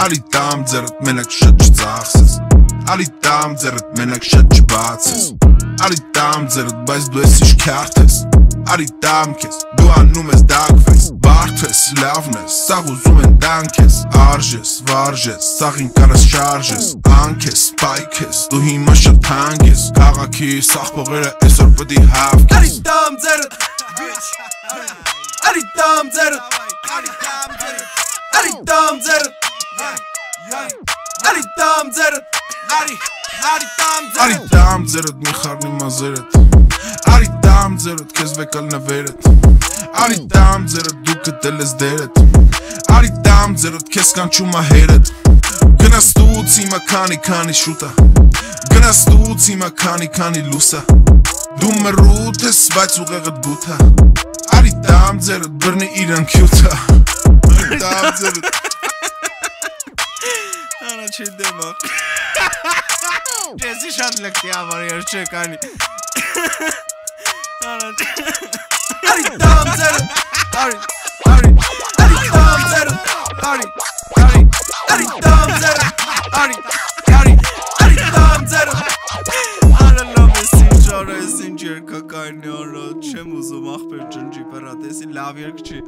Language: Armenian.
Արի տամ ձերդ մենակ շատ չծախսես Արի տամ ձերդ մենակ շատ չբացես Արի տամ ձերդ բայց դու ես իշ քարթես Արի տամ քեզ դու անում ես դակվես Բարթես լավն ես սաղ ուզում են դանքես Արժես վարժես սաղին կարաս շարժես Անքես պայքես դու հիմա շատ թանկ ես Քաղաքի սաղ փողերը այսօր պետք է հավքես Արի տամ ձերդ Արի տամ ձերդ Արի տամ ձերդ Արի տամ ձերդ Արի տամ ձերդ Արի Արի տամ Արի ձերդ տամ ձերդ մի խառնի մազերդ Արի տամ ձերդ քեզ վեկալ նվերդ Արի տամ ձերդ դու կտել ես դերդ Արի տամ ձերդ քեզ կանչում ա հերդ Գնաս տուց հիմա քանի քանի շուտա Գնաս տուց հիմա քանի քանի լուսա Դու մռութ ես բայց ուղեղդ բութա Արի տամ ձերդ բռնի իրան քյութա Արի տամ ձերդ Առաջին դեմը Ես շատ լկտի համար ես չեկանի Առաջ Արի տամ ձերդ Արի Արի Արի տամ ձերդ Արի Արի Արի տամ ձերդ Արի Արի Արի տամ ձերդ Արալով ես ինչ արա ես ինչ երկակայնի արա Չեմ ուզում ախպեր ջնջի պերա տեսի լավ երկ չի